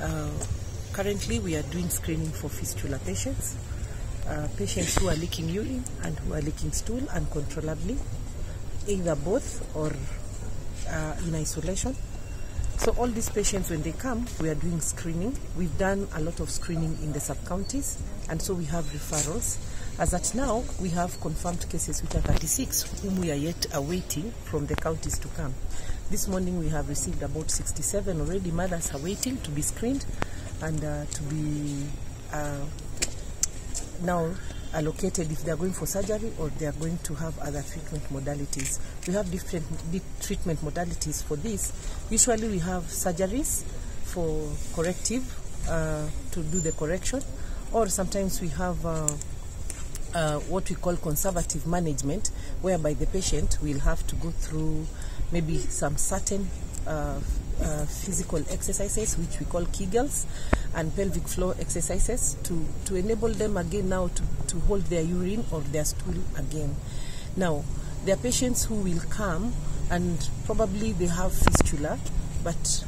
Uh, currently, we are doing screening for fistula patients, uh, patients who are leaking urine and who are leaking stool uncontrollably, either both or uh, in isolation. So all these patients, when they come, we are doing screening. We've done a lot of screening in the sub-counties, and so we have referrals. As at now, we have confirmed cases which are 36, whom we are yet awaiting from the counties to come. This morning we have received about 67 already. Mothers are waiting to be screened and uh, to be uh, now allocated if they are going for surgery or they are going to have other treatment modalities. We have different treatment modalities for this. Usually we have surgeries for corrective uh, to do the correction, or sometimes we have uh, what we call conservative management, whereby the patient will have to go through maybe some certain uh, uh, physical exercises, which we call Kegels, and pelvic floor exercises to, to enable them again now to, to hold their urine or their stool again. Now, there are patients who will come and probably they have fistula, but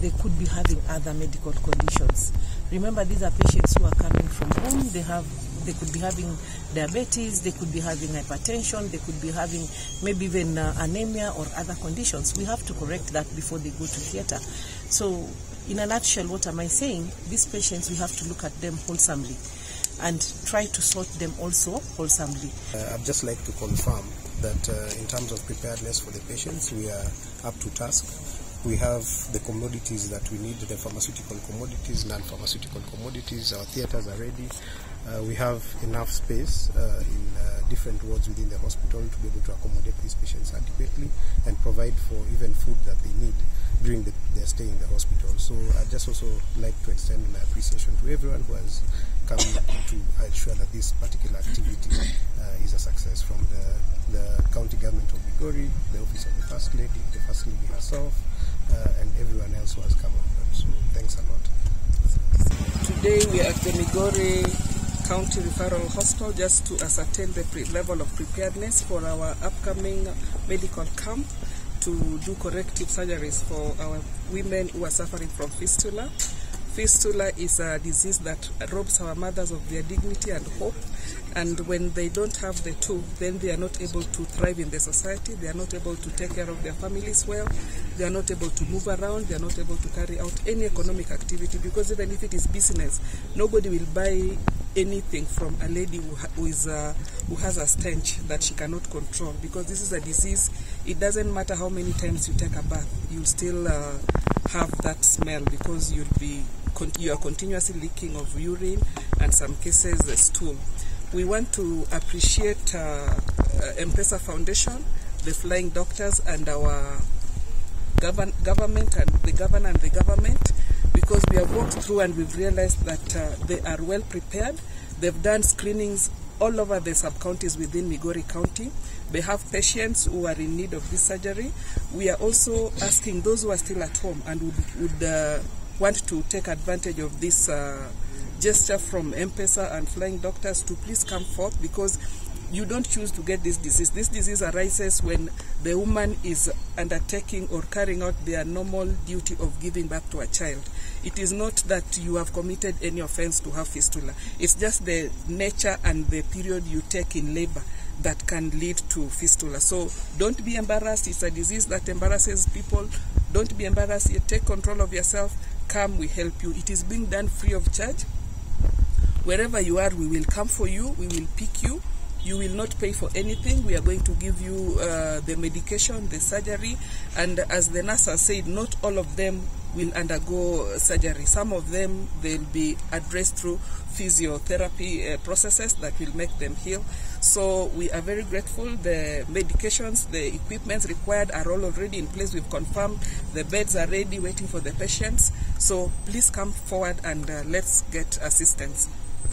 they could be having other medical conditions. Remember, these are patients who are coming from home. They have, they could be having diabetes, they could be having hypertension, they could be having maybe even uh, anemia or other conditions. We have to correct that before they go to theatre. So, in a nutshell, what am I saying? These patients, we have to look at them wholesomely and try to sort them also wholesomely. Uh, I'd just like to confirm that uh, in terms of preparedness for the patients, we are up to task. We have the commodities that we need, the pharmaceutical commodities, non-pharmaceutical commodities. Our theaters are ready. Uh, we have enough space uh, in uh, different wards within the hospital to be able to accommodate these patients adequately and provide for even food that they need during the, their stay in the hospital. So I'd just also like to extend my appreciation to everyone who has come to ensure that this particular activity uh, is a success from the, the county government of Migori, the office of the First Lady, the First Lady herself, Uh, and everyone else who has come on. So thanks a lot. Today we are at the Migori County Referral Hospital just to ascertain the level of preparedness for our upcoming medical camp to do corrective surgeries for our women who are suffering from fistula. Fistula is a disease that robs our mothers of their dignity and hope, and when they don't have the two, then they are not able to thrive in the society. They are not able to take care of their families well. They are not able to move around. They are not able to carry out any economic activity because even if it is business, nobody will buy anything from a lady who, ha- who is uh, who has a stench that she cannot control because this is a disease. It doesn't matter how many times you take a bath, you'll still uh, have that smell because you'll be you are continuously leaking of urine and some cases the stool. We want to appreciate uh, uh, Foundation, the Flying Doctors, and our govern- government and the governor and the government because we have walked through and we've realized that uh, they are well prepared. They've done screenings all over the sub counties within Migori County. They have patients who are in need of this surgery. We are also asking those who are still at home and would, would uh, want to take advantage of this uh, gesture from M-Pesa and Flying Doctors to please come forth because you don't choose to get this disease. This disease arises when the woman is undertaking or carrying out their normal duty of giving birth to a child. It is not that you have committed any offense to have fistula. It's just the nature and the period you take in labor that can lead to fistula. So don't be embarrassed. It's a disease that embarrasses people. Don't be embarrassed. You take control of yourself. Come, we help you. It is being done free of charge. Wherever you are, we will come for you. We will pick you. You will not pay for anything. We are going to give you uh, the medication, the surgery, and as the nurse has said, not all of them will undergo surgery. Some of them they'll be addressed through physiotherapy uh, processes that will make them heal. So we are very grateful. The medications, the equipments required are all already in place. We've confirmed the beds are ready, waiting for the patients. So please come forward and uh, let's get assistance.